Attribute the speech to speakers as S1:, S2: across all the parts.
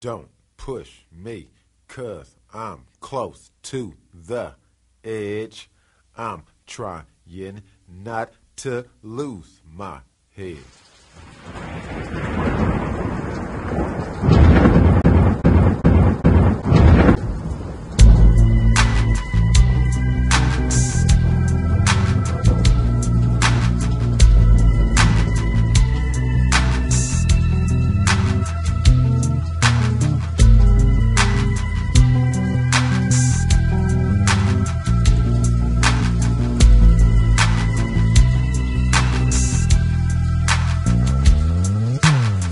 S1: Don't push me, cause I'm close to the edge. I'm trying not to lose my head.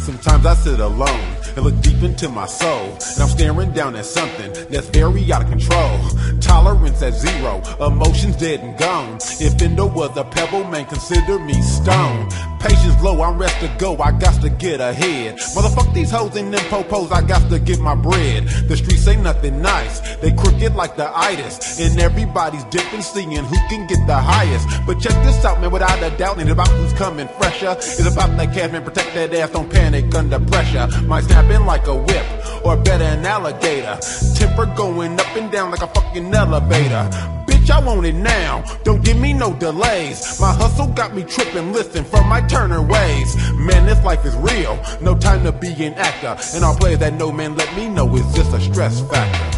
S1: Sometimes I sit alone and look deep into my soul. And I'm staring down at something that's very out of control. Tolerance at zero, emotions dead and gone. If Endo was a pebble, man, consider me stone. Patience low, I'm rest to go, I got to get ahead. Motherfuck these hoes and them popos, I got to get my bread. The streets ain't nothing nice, they crooked like the itis. And everybody's dipping, seeing who can get the highest. But check this out, man, without a doubt, ain't about who's coming fresher. It's about that cash, man, protect that ass, don't panic under pressure. Might snap in like a whip, or better, an alligator. Temper going up and down like a fucking elevator. Bitch, I want it now. Don't give me no delays. My hustle got me tripping. Listen from my turner ways. Man, this life is real. No time to be an actor. And all players that know, man, let me know is just a stress factor.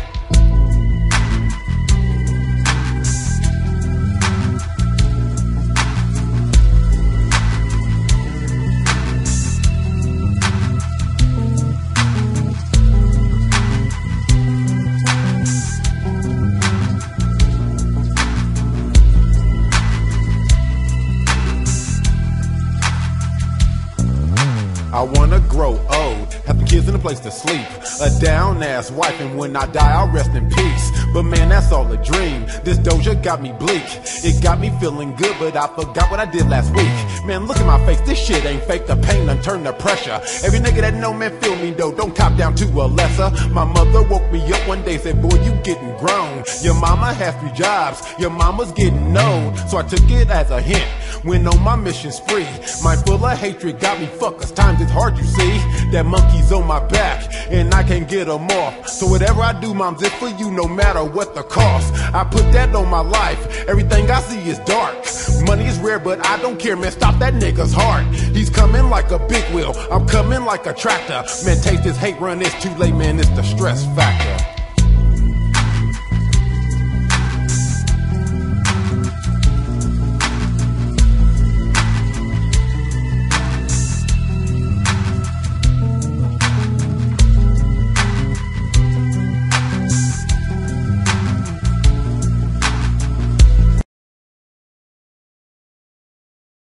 S1: I wanna grow old, have some kids in a place to sleep. A down ass wife, and when I die, I'll rest in peace. But man, that's all a dream. This doja got me bleak. It got me feeling good, but I forgot what I did last week. Man, look at my face, this shit ain't fake. The pain done turned to pressure. Every nigga that know, man, feel me though. Don't cop down to a lesser. My mother woke me up one day, said, Boy, you getting grown. Your mama has three jobs, your mama's getting old. So I took it as a hint. Went on my mission spree. My full of hatred got me fucked, cause times it's hard, you see. That monkey's on my back, and I can't get him off. So whatever I do, mom's it for you, no matter what the cost. I put that on my life. Everything I see is dark. Money is rare, but I don't care, man. Stop that nigga's heart. He's coming like a big wheel. I'm coming like a tractor. Man, taste this hate run, it's too late, man. It's the stress factor.